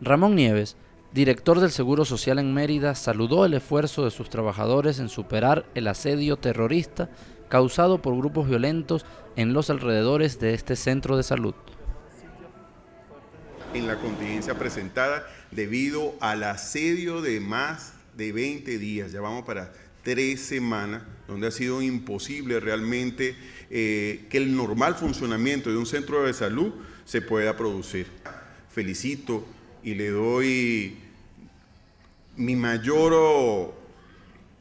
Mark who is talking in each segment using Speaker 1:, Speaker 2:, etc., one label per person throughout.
Speaker 1: Ramón Nieves, director del Seguro Social en Mérida, saludó el esfuerzo de sus trabajadores en superar el asedio terrorista causado por grupos violentos en los alrededores de este centro de salud.
Speaker 2: En la contingencia presentada, debido al asedio de más de 20 días, ya vamos para tres semanas, donde ha sido imposible realmente eh, que el normal funcionamiento de un centro de salud se pueda producir. Felicito y le doy mi mayor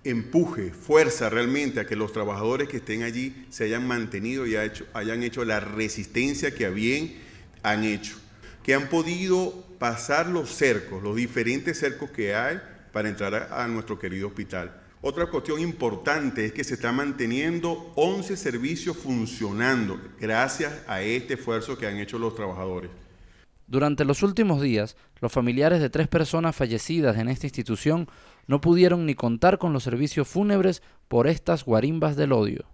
Speaker 2: empuje, fuerza realmente a que los trabajadores que estén allí se hayan mantenido y hayan hecho la resistencia que bien han hecho, que han podido pasar los cercos, los diferentes cercos que hay para entrar a, nuestro querido hospital. Otra cuestión importante es que se está manteniendo 11 servicios funcionando gracias a este esfuerzo que han hecho los trabajadores.
Speaker 1: Durante los últimos días, los familiares de tres personas fallecidas en esta institución no pudieron ni contar con los servicios fúnebres por estas guarimbas del odio.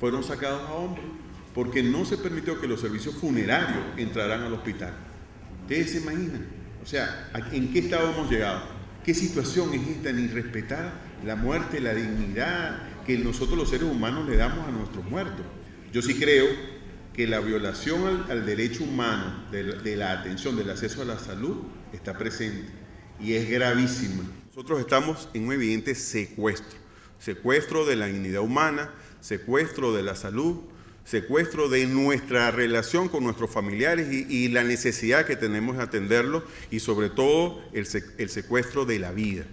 Speaker 2: Fueron sacados a hombro porque no se permitió que los servicios funerarios entraran al hospital. Ustedes se imaginan, o sea, ¿en qué estado hemos llegado? ¿Qué situación es esta en respetar la muerte, la dignidad que nosotros los seres humanos le damos a nuestros muertos? Yo sí creo que la violación al, derecho humano de, la atención, del acceso a la salud, está presente y es gravísima. Nosotros estamos en un evidente secuestro, secuestro de la dignidad humana, secuestro de la salud, secuestro de nuestra relación con nuestros familiares y, la necesidad que tenemos de atenderlos y sobre todo el secuestro de la vida.